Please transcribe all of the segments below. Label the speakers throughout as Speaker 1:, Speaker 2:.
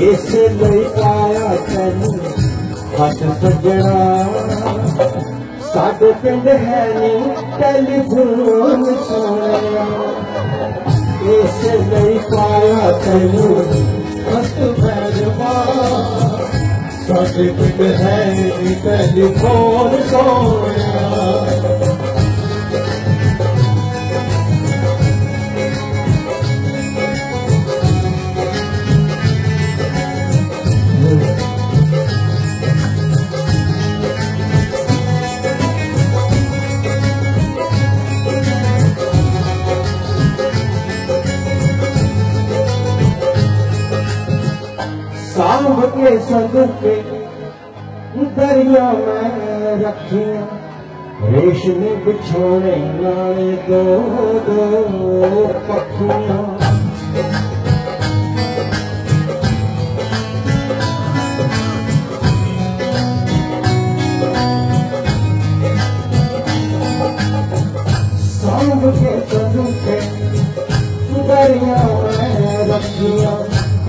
Speaker 1: ਇਸ ਲਈ ਆਇਆ ਤੈਨੂੰ ਹੱਥ ਸੱਜਣਾ ਸਾਡੇ ਪਿੰਡ ਹੈ ਨੀ ਟੈਲੀਫੋਨ ਸੋਹਣਿਆ ਇਸ ਲਈ ਪਾਇਆ ਤੈਨੂੰ ਹੱਥ ਬੈਠਵਾ ਸਾਡੇ ਪਿੰਡ ਹੈ ਨੀ ਟੈਲੀਫੋਨ ਸੋਹਣਿਆ सांभ के संदूके दरिया में रखिया रेशमी बिछोने नाले दो दो पखियां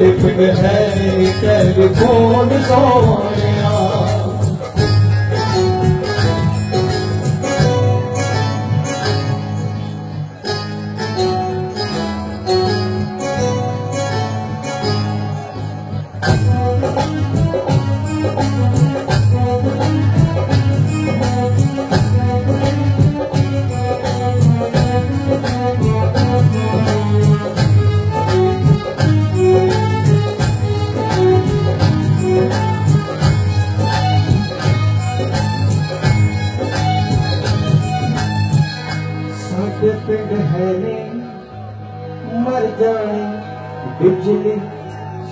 Speaker 1: लिखन है कर कौन सोने पिंड है नहीं मर जाने बिजली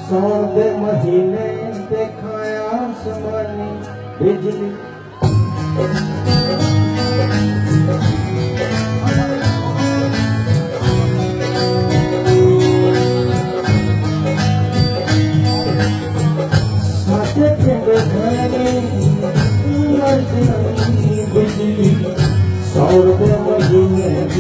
Speaker 1: सौ दे महीने देखाया समानी बिजली।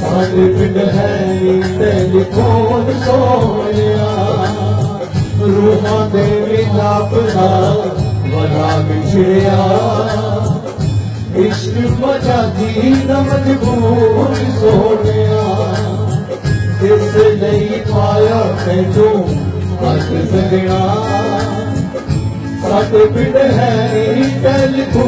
Speaker 1: ਸਾਡੇ ਪਿੰਡ ਹੈ ਨੀ ਟੈਲੀਫੋਨ ਸੋਹਣਿਆ ਰੂਹਾਂ ਦੇ ਮਿਲਾਪ ਦਾ ਵਰਾ ਵਿਛੜਿਆ ਇਸ਼ਕ ਮਚਾਦੀ ਨਾ ਮਜਬੂਰ ਸੋਹਣਿਆ ਇਸ ਲਈ ਪਾਇਆ ਤੈਨੂੰ ਹੱਥ ਸਗਣਾ ਸਾਡੇ ਪਿੰਡ ਹੈ ਨੀ ਟੈਲੀਫੋਨ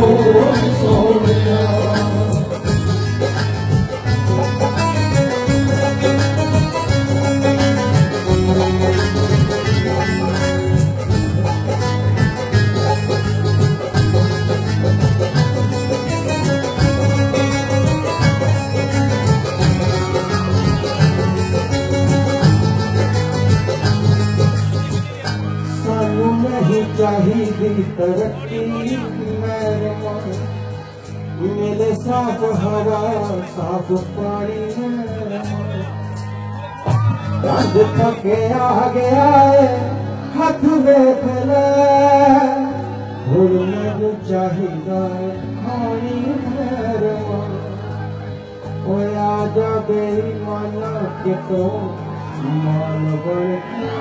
Speaker 1: चाही दिल तरक्की मिले साफ़ हवा, साफ़ पानी रंग थके आ गया है हाथ देख ले हुन मैं जा बेईमाना के तो मान बड़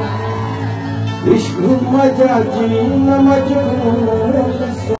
Speaker 1: Hiçbir macakin amacım